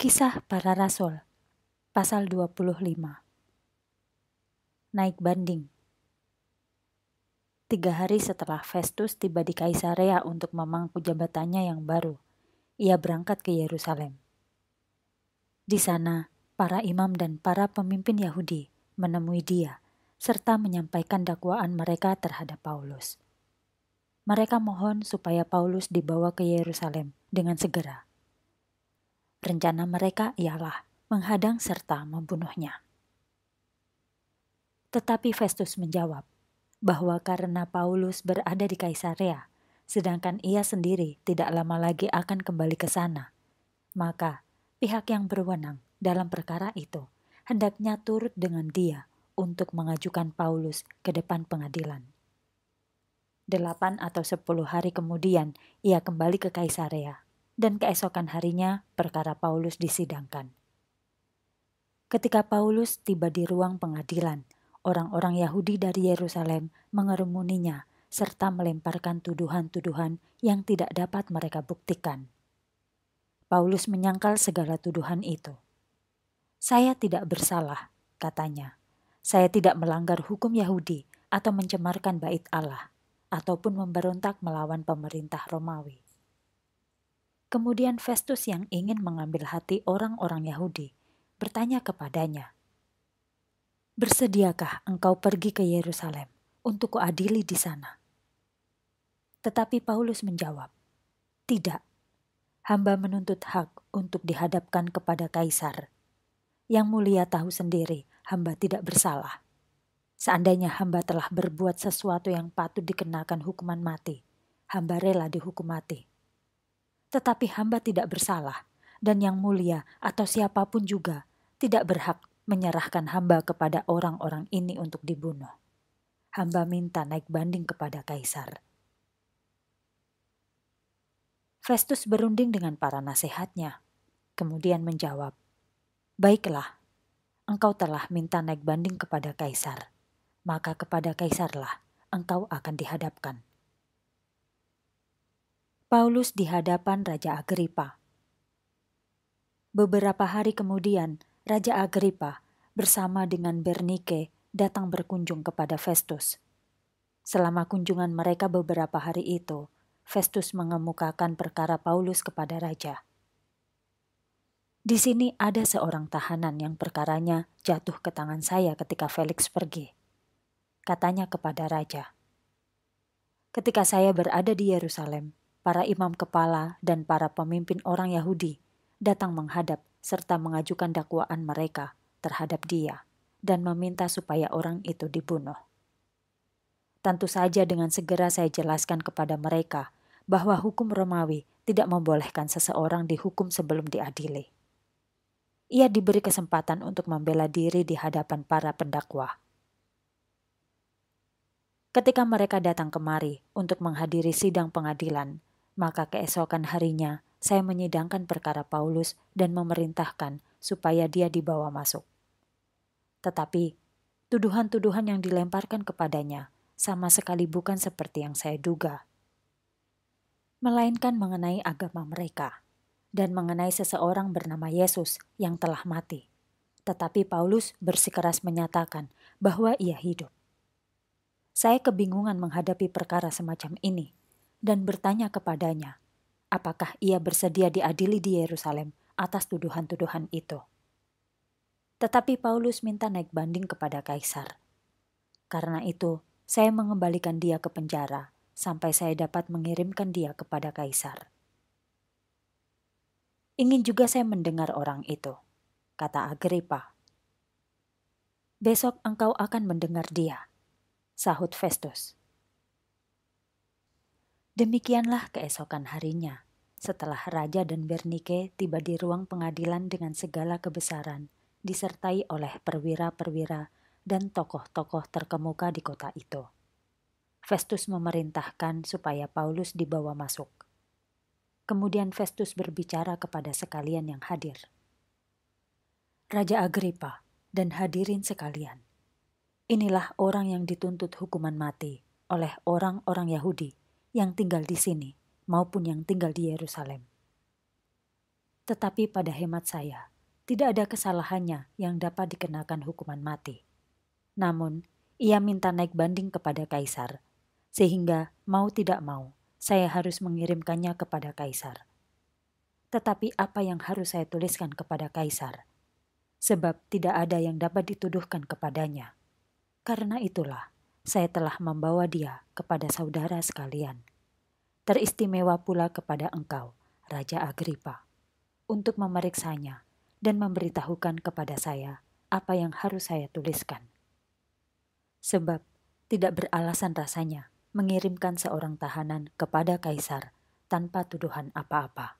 Kisah Para Rasul Pasal 25 Naik banding Tiga hari setelah Festus tiba di Kaisarea untuk memangku jabatannya yang baru, ia berangkat ke Yerusalem. Di sana, para imam dan para pemimpin Yahudi menemui dia serta menyampaikan dakwaan mereka terhadap Paulus. Mereka mohon supaya Paulus dibawa ke Yerusalem dengan segera Rencana mereka ialah menghadang serta membunuhnya. Tetapi Festus menjawab bahwa karena Paulus berada di Kaisarea, sedangkan ia sendiri tidak lama lagi akan kembali ke sana, maka pihak yang berwenang dalam perkara itu hendaknya turut dengan dia untuk mengajukan Paulus ke depan pengadilan. Delapan atau sepuluh hari kemudian ia kembali ke Kaisarea dan keesokan harinya perkara Paulus disidangkan. Ketika Paulus tiba di ruang pengadilan, orang-orang Yahudi dari Yerusalem mengerumuninya serta melemparkan tuduhan-tuduhan yang tidak dapat mereka buktikan. Paulus menyangkal segala tuduhan itu. Saya tidak bersalah, katanya. Saya tidak melanggar hukum Yahudi atau mencemarkan bait Allah, ataupun memberontak melawan pemerintah Romawi. Kemudian Festus yang ingin mengambil hati orang-orang Yahudi bertanya kepadanya, Bersediakah engkau pergi ke Yerusalem untuk kuadili di sana? Tetapi Paulus menjawab, Tidak, hamba menuntut hak untuk dihadapkan kepada Kaisar. Yang mulia tahu sendiri, hamba tidak bersalah. Seandainya hamba telah berbuat sesuatu yang patut dikenakan hukuman mati, hamba rela dihukum mati tetapi hamba tidak bersalah, dan yang mulia atau siapa pun juga tidak berhak menyerahkan hamba kepada orang-orang ini untuk dibunuh. Hamba minta naik banding kepada kaisar. Festus berunding dengan para nasihatnya, kemudian menjawab, Baiklah, engkau telah minta naik banding kepada kaisar, maka kepada kaisarlah engkau akan dihadapkan. Paulus di hadapan Raja Agripa. Beberapa hari kemudian, Raja Agripa bersama dengan Bernike datang berkunjung kepada Festus. Selama kunjungan mereka beberapa hari itu, Festus mengemukakan perkara Paulus kepada raja. Di sini ada seorang tahanan yang perkaranya jatuh ke tangan saya ketika Felix pergi. Katanya kepada raja, "Ketika saya berada di Yerusalem, para imam kepala dan para pemimpin orang Yahudi datang menghadap serta mengajukan dakwaan mereka terhadap dia dan meminta supaya orang itu dibunuh. Tentu saja dengan segera saya jelaskan kepada mereka bahwa hukum Romawi tidak membolehkan seseorang dihukum sebelum diadili. Ia diberi kesempatan untuk membela diri di hadapan para pendakwa. Ketika mereka datang kemari untuk menghadiri sidang pengadilan, maka keesokan harinya saya menyidangkan perkara Paulus dan memerintahkan supaya dia dibawa masuk. Tetapi tuduhan-tuduhan yang dilemparkan kepadanya sama sekali bukan seperti yang saya duga, melainkan mengenai agama mereka dan mengenai seseorang bernama Yesus yang telah mati. Tetapi Paulus bersikeras menyatakan bahwa ia hidup. Saya kebingungan menghadapi perkara semacam ini dan bertanya kepadanya, apakah ia bersedia diadili di Yerusalem atas tuduhan-tuduhan itu. Tetapi Paulus minta naik banding kepada kaisar. Karena itu, saya mengembalikan dia ke penjara sampai saya dapat mengirimkan dia kepada kaisar. Ingin juga saya mendengar orang itu, kata Agripa. Besok engkau akan mendengar dia, sahut Festus. Demikianlah keesokan harinya, setelah Raja dan Bernike tiba di ruang pengadilan dengan segala kebesaran, disertai oleh perwira-perwira dan tokoh-tokoh terkemuka di kota itu. Festus memerintahkan supaya Paulus dibawa masuk. Kemudian Festus berbicara kepada sekalian yang hadir. Raja Agripa dan hadirin sekalian, inilah orang yang dituntut hukuman mati oleh orang-orang Yahudi yang tinggal di sini maupun yang tinggal di Yerusalem. Tetapi pada hemat saya, tidak ada kesalahannya yang dapat dikenakan hukuman mati. Namun, ia minta naik banding kepada kaisar, sehingga mau tidak mau, saya harus mengirimkannya kepada kaisar. Tetapi apa yang harus saya tuliskan kepada kaisar? Sebab tidak ada yang dapat dituduhkan kepadanya. Karena itulah, saya telah membawa dia kepada saudara sekalian teristimewa pula kepada engkau, Raja Agripa, untuk memeriksanya dan memberitahukan kepada saya apa yang harus saya tuliskan. Sebab tidak beralasan rasanya mengirimkan seorang tahanan kepada kaisar tanpa tuduhan apa-apa.